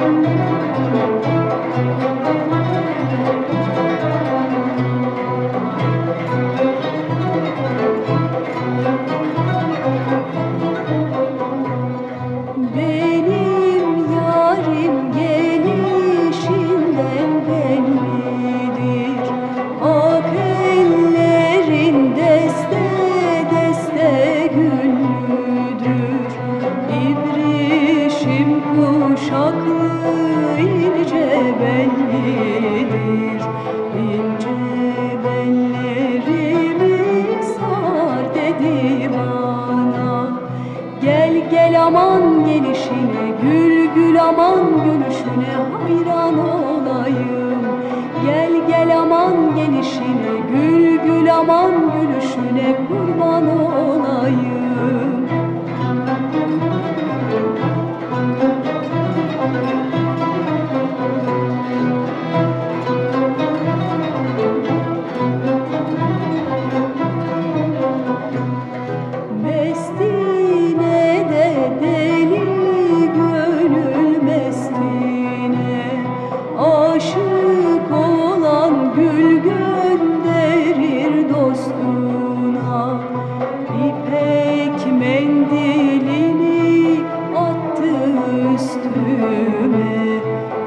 Thank you. Bellidir. İnce bellerimi sar dedi bana Gel gel aman gelişine Gül gül aman gülüşüne hayran olayım. Gel gel aman gelişine Gül gül aman gülüşüne kurban olayım Aşık olan gül gönderir dostuna. İpek mendilini attı üstüme.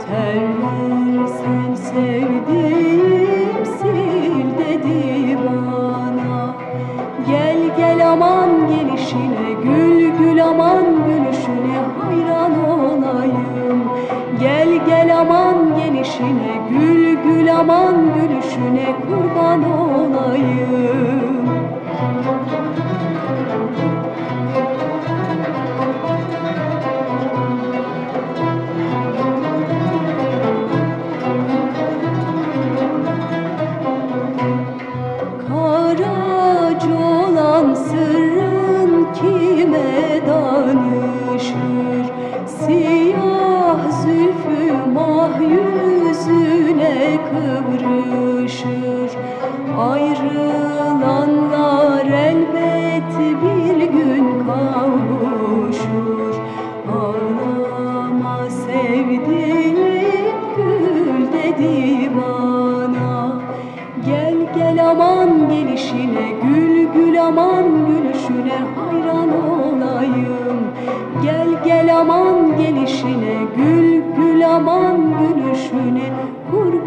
Terler sen sevdiğim sil dedi bana. Gel gel aman gelişine Gül gül aman gülüşüne hayran olayım. Gel gel aman gelişine Gül gül aman gülüşüne kurban olayım kıvrışır Ayrılanlar elbet bir gün kavuşur. Ağlama sevdiğim gül dedi bana. Gel gel aman gelişine Gül gül aman gülüşüne hayran olayım. Gel gel aman gelişine Gül gül aman gülüşüne kurban